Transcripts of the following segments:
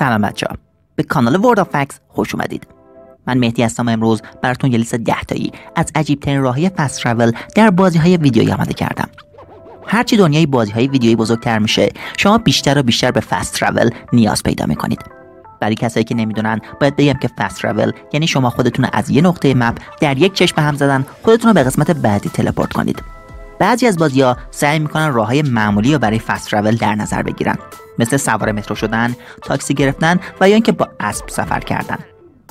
سلام بچه ها به کانال World of Facts خوش اومدید. من مهدی هستم امروز براتون یه لیست ده تایی از عجیب ترین راه‌های fast travel در بازی های ویدیویی آماده کردم. هرچی دنیای بازی های ویدیویی بزرگتر میشه شما بیشتر و بیشتر به fast travel نیاز پیدا می‌کنید. برای کسایی که نمی‌دونن باید بگم که fast travel یعنی شما خودتون از یه نقطه map در یک چشم هم زدن خودتون رو به قسمت بعدی teleport کنید. بعضی از بازی ها سعی می‌کنن راه های معمولی رو برای fast travel در نظر بگیرن. مثل سوار مترو شدن، تاکسی گرفتن و یا اینکه با اسب سفر کردن.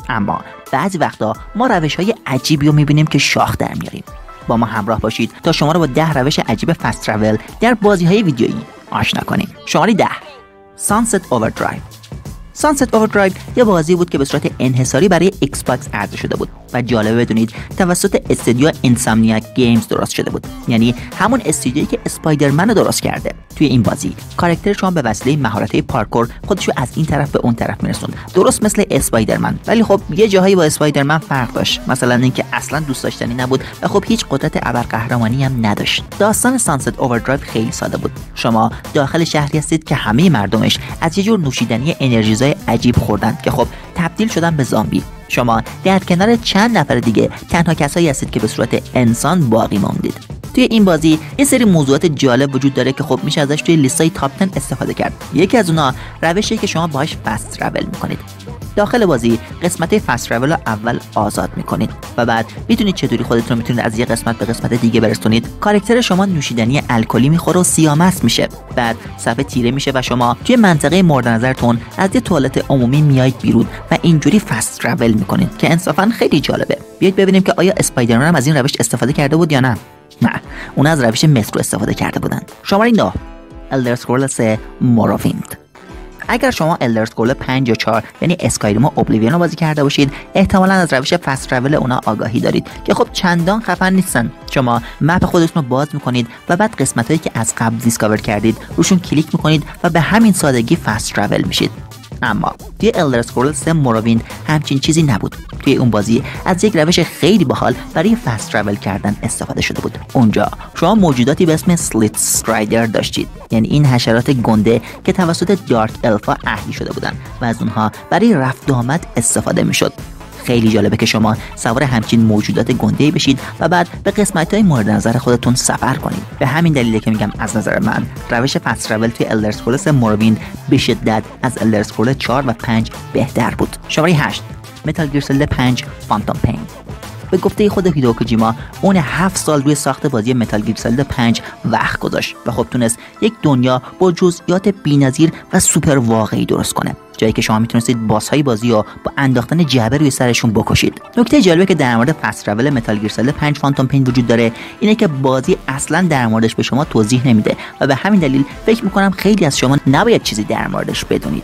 اما بعضی وقتا ما روش های عجیبی رو می‌بینیم که شاخ در میاریم. با ما همراه باشید تا شما رو با ده روش عجیب fast travel در بازی های ویدیویی آشنا کنیم. شماره ده Sunset Overdrive Sunset Overdrive یه بازی بود که به صورت انحصاری برای ایکس باکس عرضه شده بود و جالبه بدونید توسط استودیو Insomniac Games درست شده بود. یعنی همون استودیویی که اسپایدرمن رو درست کرده. توی این بازی کاراکتر شما به وسیله مهارت پارکور خودشو از این طرف به اون طرف میرسوند. درست مثل اسپایدرمن. ولی خب یه جاهایی با اسپایدرمن فرق داشت. مثلا اینکه اصلا دوست داشتنی نبود و خب هیچ قدرت ابرقهرمانی هم نداشت. داستان Sunset Overdrive خیلی ساده بود. شما داخل شهری هستید که همه مردمش از یه جور نوشیدنی انرژی‌زای عجیب خوردن که خب تبدیل شدن به زامبی. شما در کنار چند نفر دیگه تنها کسایی هستید که به صورت انسان باقی موندید توی این بازی یه سری موضوعات جالب وجود داره که خب میشه ازش توی لیستای top 10 استفاده کرد. یکی از اونها روشی که شما باهاش fast travel می‌کنید. داخل بازی قسمت fast travel رو اول آزاد می‌کنید و بعد می‌تونید چطوری خودتون می‌تونید از یه قسمت به قسمت دیگه برسونید. کارکتر شما نوشیدنی الکلی می‌خوره و سیاه‌مست میشه. بعد صفحه تیره میشه و شما توی منطقه مورد نظرتون از یه توالت عمومی میایید بیرون و اینجوری fast travel می‌کنید که انصافا خیلی جالبه. بیاید ببینیم که آیا اسپایدرمن هم از این روش استفاده کرده بود یا نه. نه اون از روش مترو استفاده کرده بودن شماره 9 Elder Scrolls 3 Morrowind. اگر شما Elder Scrolls 5 یا 4 یعنی Skyrim و Oblivion رو بازی کرده باشید احتمالا از روش fast travel اونا آگاهی دارید که خب چندان خفن نیستن. شما map خودتون رو باز می‌کنید و بعد قسمت هایی که از قبل discover کردید روشون کلیک می‌کنید و به همین سادگی fast travel میشید. اما توی Elder Scroll 3 Morrowind همچین چیزی نبود. توی اون بازی از یک روش خیلی باحال برای fast travel کردن استفاده شده بود. اونجا شما موجوداتی به اسم Silt Strider داشتید. یعنی این حشرات گنده که توسط Dark Elf ها اهلی شده بودن و از اونها برای رفت آمد استفاده می‌شد. خیلی جالبه که شما سوار همچین موجودات گنده بشید و بعد به قسمت های مورد نظر خودتون سفر کنید. به همین دلیله که میگم از نظر من روش fast travel توی Elder Scrolls Morrowind به شدت از Elder Scroll 4 و 5 بهتر بود. شماره 8 Metal Gear 5 Phantom Pain به گفته خود هیدئو کوجیما اون هفت سال روی ساخت بازی Metal Gear Solid 5 وقت گذاشت و خب تونست یک دنیا با جزئیات بی‌نظیر و سوپر واقعی درست کنه. جایی که شما می‌تونستید boss های بازی رو با انداختن جعبه روی سرشون بکشید. نکته جالبی که در مورد fast travel Metal Gear Solid 5 Phantom Pain وجود داره اینه که بازی اصلا در موردش به شما توضیح نمیده و به همین دلیل فکر می‌کنم خیلی از شما نباید چیزی در موردش بدونید.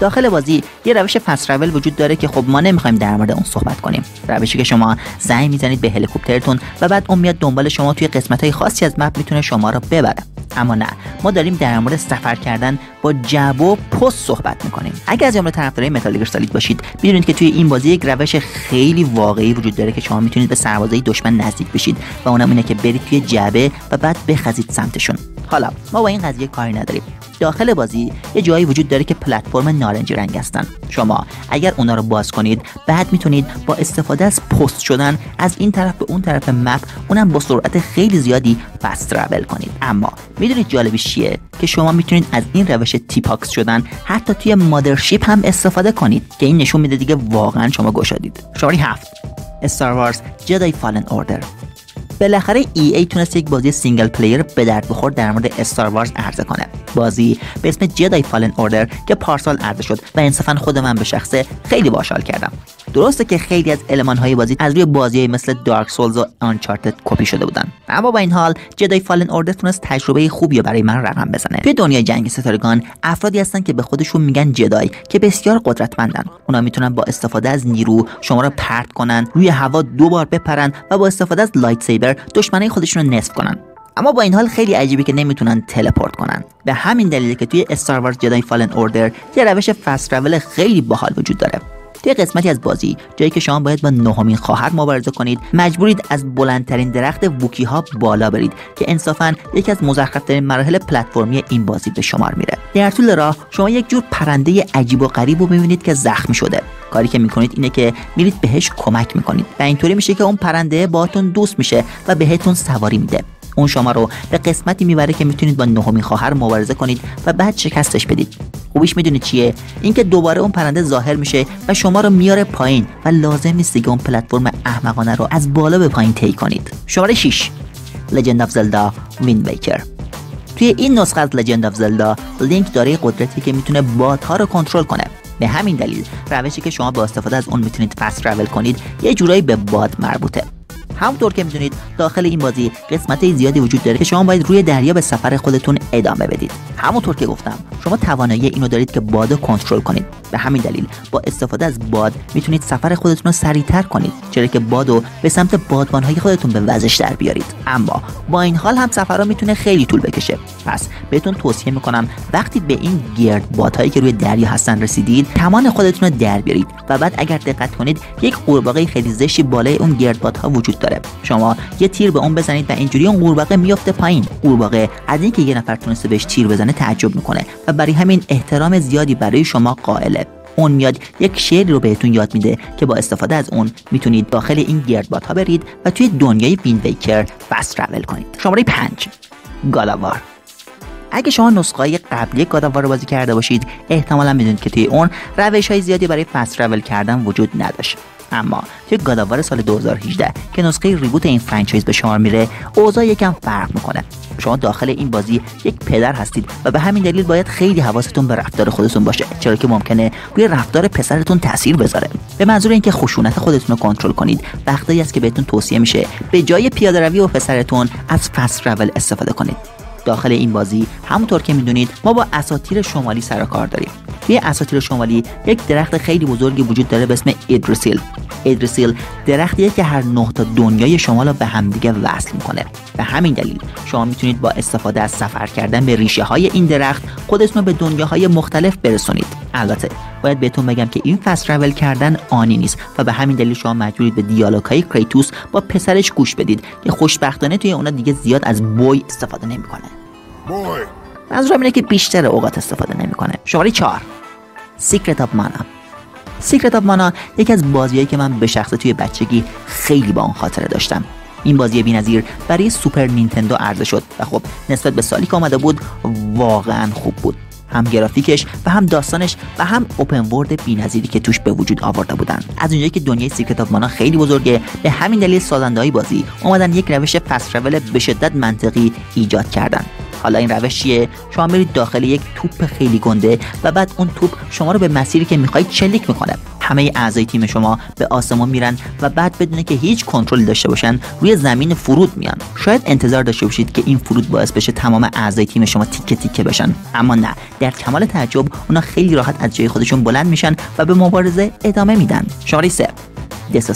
داخل بازی یه روش فست وجود داره که خب ما نمی‌خوایم در مورد اون صحبت کنیم. روشی که شما زنگ می‌زنید به هلیکوپترتون و بعد اون میاد دنبال شما توی قسمت های خاصی از مپ می‌تونه شما رو ببره. اما نه. ما داریم در مورد سفر کردن با جب و پست صحبت می‌کنیم. اگر از جمله طرفدارای متال سالید باشید می‌دونید که توی این بازی یک روش خیلی واقعی وجود داره که شما می‌تونید به سربازای دشمن نزدیک بشید و اونم اینه که برید توی جعبه و بعد بخزید سمتشون. حالا ما با این قضیه کاری نداریم. داخل بازی یه جایی وجود داره که پلتفرم نارنجی رنگ هستن. شما اگر اونا رو باز کنید بعد می‌تونید با استفاده از پست شدن از این طرف به اون طرف مپ اونم با سرعت خیلی زیادی فست ترول کنید. اما می‌دونید جالبش چیه؟ که شما می‌تونید از این روش تیپاکس شدن حتی توی مادرشیپ هم استفاده کنید که این نشون میده دیگه واقعا شما گشادید. شماره هفت. Star Wars Jedi Fallen Order بالاخره EA تونست یک بازی single player به درد بخور در مورد Star Wars عرضه کنه. بازی به اسم Jedi Fallen Order که پارسال عرضه شد و انصافا خود من به شخصه خیلی باحال کردم. درسته که خیلی از element های بازی از روی بازی مثل Dark Souls و Uncharted کپی شده بودن. اما با این حال Jedi Fallen Order تونست تجربه خوبی برای من رقم بزنه. توی دنیای جنگ ستارگان افرادی هستن که به خودشون میگن Jedi که بسیار قدرتمندن. اونا می‌تونن با استفاده از نیرو شما رو پرت کنن روی هوا دو بار بپرن و با استفاده از lightsaber دشمنای خودشون رو نصف کنن. اما با این حال خیلی عجیبه که نمی‌تونن تلپورت کنن. به همین دلیل که توی استار وارز جدای فالن اوردر یه روش فست خیلی باحال وجود داره. توی قسمتی از بازی جایی که شما باید با نهمین خواهر مبارزه کنید. مجبورید از بلندترین درخت ووکی ها بالا برید که انصافا یکی از مزخرفترین مراحل پلتفرمی این بازی به شمار میره. در طول راه شما یک جور پرنده عجیب و غریب رو می‌بینید که زخمی شده. کاری که می‌کنید اینه که میرید بهش کمک می‌کنید و اینطوری میشه که اون پرنده باهاتون دوست میشه و بهتون سواری میده. اون شما رو به قسمتی می‌بره که می‌تونید با نهمین خواهر مبارزه کنید و بعد شکستش بدید. خوبیش می‌دونید چیه؟ اینکه دوباره اون پرنده ظاهر میشه و شما رو میاره پایین و لازم نیست دیگه اون پلتفرم احمقانه رو از بالا به پایین طی کنید. شماره 6 Legend of Zelda Wind Waker توی این نسخه از Legend of Zelda لینک داره قدرتی که می‌تونه بادها رو کنترل کنه. به همین دلیل روشی که شما با استفاده از اون می‌تونید fast travel کنید یه جورایی به باد مربوطه. همونطور که می‌دونید داخل این بازی قسمت زیادی وجود داره که شما باید روی دریا به سفر خودتون ادامه بدید. همونطور که گفتم شما توانایی اینو دارید که باد کنترل کنید. به همین دلیل با استفاده از باد می‌تونید سفر خودتون رو سریعتر کنید چرا که باد به سمت بادبانهای خودتون به وزش در بیارید. اما با این حال هم سفرها می‌تونه خیلی طول بکشه. پس بهتون توصیه می‌کنم وقتی به این گرد بادهایی که روی دریا هستن رسیدید کمان خودتون رو در بیارید و بعد اگر دقت کنید یک قورباغه خیلی زشتی بالای اون گرد بادها وجود داره. شما یه تیر به اون بزنید و اینجوری اون قورباغه میفته پایین. قورباغه از اینکه یه نفر تونسته بهش تیر بزنه تعجب می‌کنه و برای همین احترام زیادی برای شما قائله. اون میاد یک شعری رو بهتون یاد میده که با استفاده از اون می‌تونید داخل این گردبادها برید و توی دنیای وین ویکر فست ترول کنید. شماره 5 گالاوار اگه شما نسخه قبلی گاداوار رو بازی کرده باشید احتمالا می‌دونید که توی اون روش های زیادی برای فست ترول کردن وجود نداشت. اما توی گاداوار سال 2018 که نسخه ریبوت این فرانچایز به شما میره اوضاع یکم فرق می‌کنه. شما داخل این بازی یک پدر هستید و به همین دلیل باید خیلی حواستون به رفتار خودتون باشه چرا که ممکنه روی رفتار پسرتون تاثیر بذاره. به منظور اینکه خشونت خودتون رو کنترل کنید وقتی است که بهتون توصیه میشه به جای پیاده روی و پسرتون از فست ترول استفاده کنید. داخل این بازی. همونطور که می‌دونید ما با اساتیر شمالی سر کار داریم. توی اساتیر شمالی یک درخت خیلی بزرگی وجود داره به اسم ایدرسیل ایدرسیل درختیه که هر نه تا دنیای شمال رو به همدیگه وصل می‌کنه. به همین دلیل شما می‌تونید با استفاده از سفر کردن به ریشه های این درخت خودتون رو به دنیاهای مختلف برسونید. البته باید بهتون بگم که این fast travel کردن آنی نیست و به همین دلیل شما مجبورید به دیالوگ های کریتوس با پسرش گوش بدید که خوشبختانه توی اونا دیگه زیاد از boy استفاده نمی‌کنه. منظورم اینه که بیشتر اوقات استفاده نمی‌کنه. شماره 4 Secret of Mana Secret of Mana یکی از بازیهایی که من به شخصه توی بچگی خیلی با آن خاطره داشتم. این بازی بی‌نظیر برای Super Nintendo عرضه شد و خب نسبت به سالی که آمده بود واقعا خوب بود. هم گرافیکش و هم داستانش و هم open world بی‌نظیری که توش به وجود آورده بودن از اونجایی که دنیای Secret of Mana خیلی بزرگه به همین دلیل سازنده بازی اومدن یک روش fast به شدت منطقی ایجاد کردن حالا این روش چیه شما میرید داخل یک توپ خیلی گنده و بعد اون توپ شما رو به مسیری که می‌خواید شلیک می‌کنه. همه اعضای تیم شما به آسمون میرن و بعد بدون که هیچ کنترلی داشته باشن روی زمین فرود میان. شاید انتظار داشته باشید که این فرود باعث بشه تمام اعضای تیم شما تیکه تیکه بشن. اما نه در کمال تعجب اونا خیلی راحت از جای خودشون بلند میشن و به مبارزه ادامه میدن. شماره 3 دس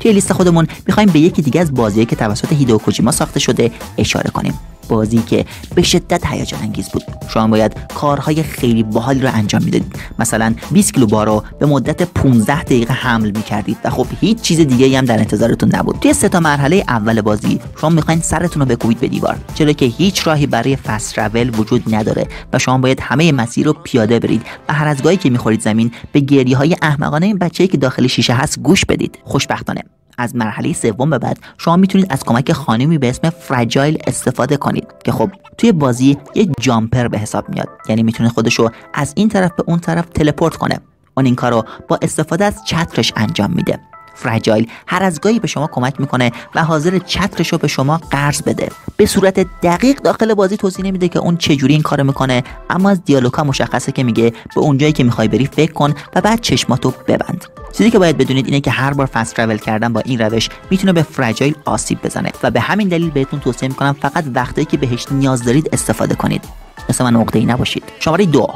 توی لیست خودمون می‌خوایم به یکی دیگه از بازیهایی که توسط هیدو کوجیما ساخته شده اشاره کنیم. بازی که به شدت هیجان انگیز بود. شما باید کارهای خیلی باحالی رو انجام می‌دادید. مثلا 20 کیلو بار رو به مدت 15 دقیقه حمل می‌کردید و خب هیچ چیز دیگه هم در انتظارتون نبود. توی سه تا مرحله اول بازی شما می‌خواین سرتون رو بکوبید به دیوار چرا که هیچ راهی برای فست ترول وجود نداره و شما باید همه مسیر رو پیاده برید و هر از گاهی که می‌خورید زمین به گریه های احمقانه این بچه‌ای که داخل شیشه هست گوش بدید. خوشبختانه. از مرحله سوم به بعد شما می‌تونید از کمک خانمی به اسم فرجایل استفاده کنید که خب توی بازی یه جامپر به حساب میاد. یعنی می‌تونه خودشو از این طرف به اون طرف تلپورت کنه. اون این کارو با استفاده از چترش انجام میده. فرجایل هر از گاهی به شما کمک می‌کنه و حاضر چترش رو به شما قرض بده. به صورت دقیق داخل بازی توضیح نمیده که اون چجوری این کارو می‌کنه اما از دیالوگا مشخصه که میگه به اونجایی که می‌خوای بری فکر کن و بعد چشماتو ببند. چیزی که باید بدونید اینه که هر بار فست ترول کردن با این روش می‌تونه به فرجایل آسیب بزنه و به همین دلیل بهتون توصیه می‌کنم فقط وقتی که بهش نیاز دارید استفاده کنید. مثل من نقطه ای نباشید. شماره دو.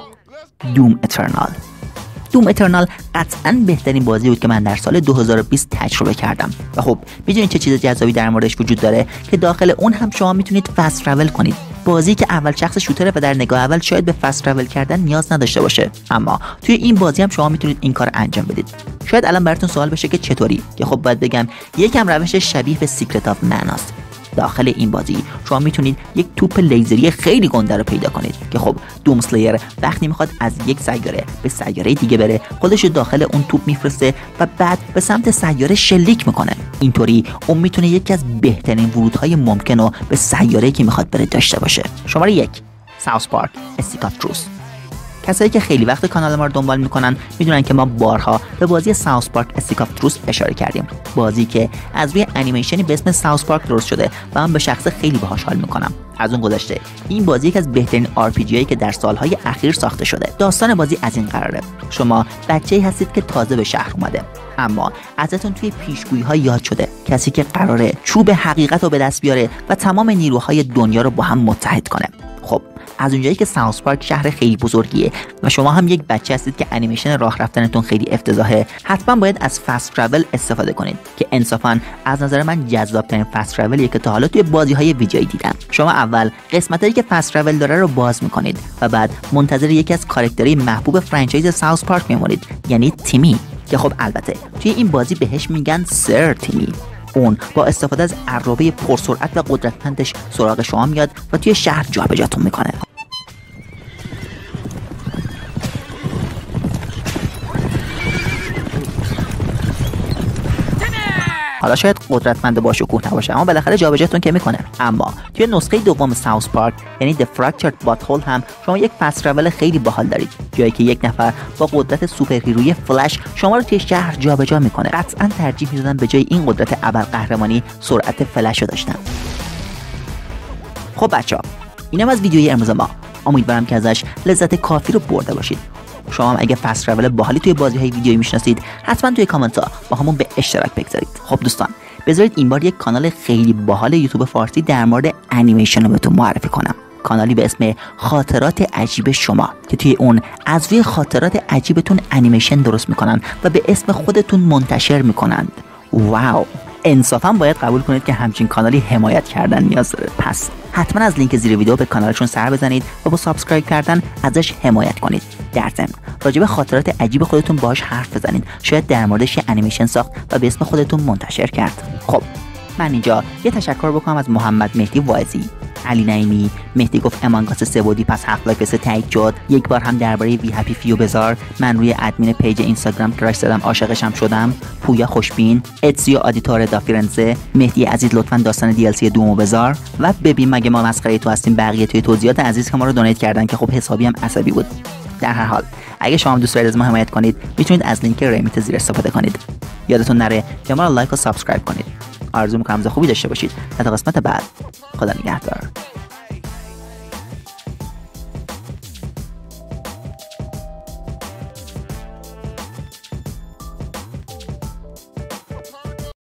دوم اترنال دوم اترنال قطعا بهترین بازی بود که من در سال 2020 تجربه کردم. و خب می‌دونید چه چیز جذابی در موردش وجود داره که داخل اون هم شما می‌تونید fast travel کنید. بازی که اول شخص shooter ه و در نگاه اول شاید به fast travel کردن نیاز نداشته باشه. اما توی این بازی هم شما می‌تونید این کار انجام بدید. شاید الان براتون سوال بشه که چطوری؟ که خب باید بگم یکم روش شبیه به Secret of Mana ست داخل این بازی. شما می‌تونید یک توپ لیزری خیلی گنده رو پیدا کنید که خب Doom Slayer وقتی می‌خواد از یک سیاره به سیاره دیگه بره خودش داخل اون توپ میفرسته و بعد به سمت سیاره شلیک می‌کنه. اینطوری اون می‌تونه یکی از بهترین ورودهای ممکن رو به سیاره که می‌خواد بره داشته باشه. شماره یک South Park Stick Truth کسایی که خیلی وقت کانال ما رو دنبال می‌کنن می‌دونن که ما بارها به بازی South Park Stick of Truth اشاره کردیم. بازی که از روی انیمیشنی به اسم South Park درست شده و من به شخص خیلی باهاش حال می‌کنم. از اون گذشته این بازی یک از بهترین RPG هایی که در سالهای اخیر ساخته شده. داستان بازی از این قراره. شما بچه هستید که تازه به شهر اومده. اما ازتون توی پیشگویی ها یاد شده. کسی که قراره چوب حقیقت رو به دست بیاره و تمام نیروهای دنیا رو با هم متحد کنه. از اونجایی که South Park شهر خیلی بزرگیه و شما هم یک بچه هستید که انیمیشن راه رفتنتون خیلی افتضاحه حتما باید از fast travel استفاده کنید که انصافا از نظر من جذاب ترین fast travel یه که تا حالا توی بازی های ویدیویی دیدم. شما اول قسمتایی که fast travel داره رو باز می‌کنید و بعد منتظر یکی از character های محبوب franchise South Park میمونید یعنی تیمی که خب البته توی این بازی بهش میگن سر تیمی اون با استفاده از عرابه پرسرعت و قدرتمندش سراغ شما میاد و توی شهر جابجاتون می‌کنه. حالا شاید قدرتمند با شکوه نباشه اما بالاخره جابجاتون که می‌کنه. اما توی نسخه دوم ساوس پارک یعنی The Fractured Butthole هم شما یک فست خیلی باحال دارید. جایی که یک نفر با قدرت superhero ی Flash شما رو توی شهر جابجا می‌کنه. قطعا ترجیح می‌دادم به جای این قدرت ابرقهرمانی سرعت فلش رو داشتن. خب بچه ها اینم از ویدیوی امروز ما. امیدوارم که ازش لذت کافی رو برده باشید. شما هم اگه fast travel باحالی توی بازی های ویدیویی می‌شناسید حتما توی کامنت ها باهامون به اشتراک بگذارید. خب دوستان بذارید این بار یک کانال خیلی باحال یوتیوب فارسی در مورد انیمیشن رو بهتون معرفی کنم. کانالی به اسم خاطرات عجیب شما که توی اون از روی خاطرات عجیبتون انیمیشن درست می‌کنن و به اسم خودتون منتشر می‌کنند. Wow! انصافا باید قبول کنید که همچین کانالی حمایت کردن نیاز داره. پس حتما از لینک زیر ویدیو به کانالشون سر بزنید و با subscribe کردن ازش حمایت کنید. در ضمن راجب خاطرات عجیب خودتون باش حرف بزنید. شاید در موردش یه انیمیشن ساخت و به اسم خودتون منتشر کرد. خب من اینجا یه تشکر بکنم از محمد مهدی واعظی. علی نعیمی. مهدی گفت Among Us سه بودی پس هفت like تایید شد. یک بار هم درباره We Happy Few بزار من روی admin page اینستاگرام crush زدم عاشقش هم شدم. پویا خوشبین. Ezio Auditore da Firenze مهدی عزیز لطفا داستان DLC Doom و بزار و ببین مگه ما مسخره تو هستیم بقیه توی توضیحات عزیز که ما رو donate کردن که خب حسابی هم عصبی بود. در هر حال اگه شما دوست دارید از ما حمایت کنید می‌تونید از لینک ریمیت زیر استفاده کنید. یادتون نره که ما like و subscribe کنید. آرزو می‌کنم خوبی داشته باشید. تا قسمت بعد خدا نگهدار.